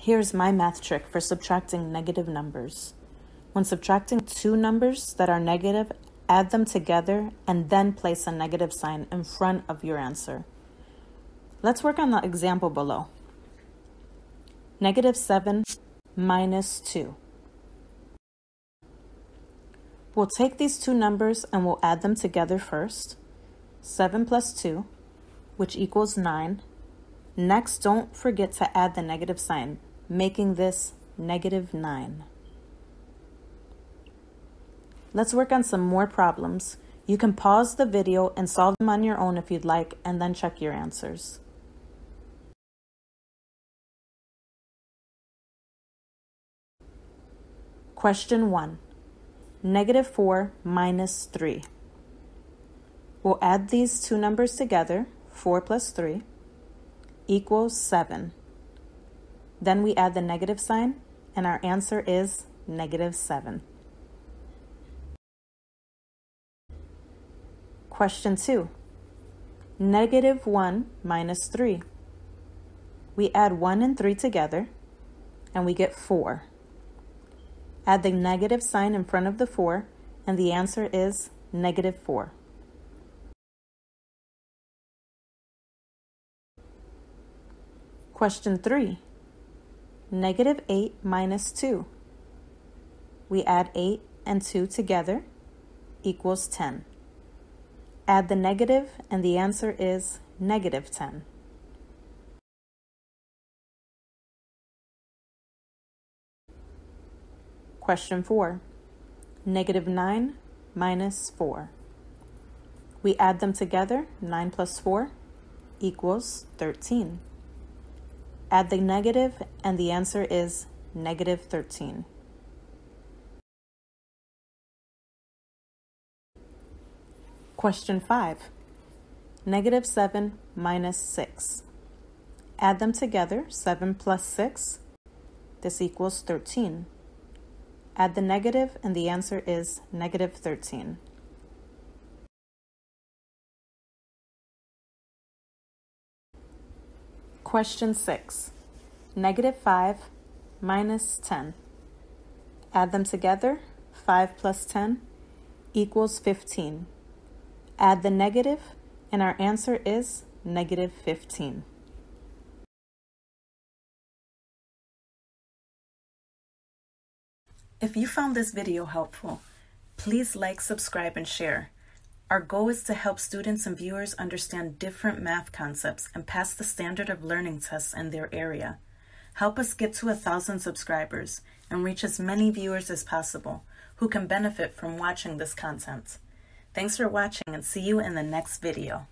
Here's my math trick for subtracting negative numbers. When subtracting two numbers that are negative, add them together and then place a negative sign in front of your answer. Let's work on the example below. Negative 7 minus 2. We'll take these two numbers and we'll add them together first. 7 plus 2, which equals 9. Next, don't forget to add the negative sign, making this negative 9. Let's work on some more problems. You can pause the video and solve them on your own if you'd like, and then check your answers. Question 1. Negative 4 minus 3. We'll add these two numbers together, 4 plus 3, equals 7. Then we add the negative sign, and our answer is negative 7. Question 2. Negative 1 minus 3. We add 1 and 3 together, and we get 4. Add the negative sign in front of the 4, and the answer is negative 4. Question 3. Negative 8 minus 2. We add 8 and 2 together equals 10. Add the negative and the answer is negative 10. Question 4. Negative 9 minus 4. We add them together, 9 plus 4 equals 13. Add the negative and the answer is negative 13. Question 5. Negative 7 minus 6. Add them together, 7 plus 6. This equals 13. Add the negative and the answer is negative 13. Question 6. Negative 5 minus 10. Add them together. 5 plus 10 equals 15. Add the negative and our answer is negative 15. If you found this video helpful, please like, subscribe, and share. Our goal is to help students and viewers understand different math concepts and pass the standard of learning tests in their area. Help us get to a thousand subscribers and reach as many viewers as possible who can benefit from watching this content. Thanks for watching and see you in the next video.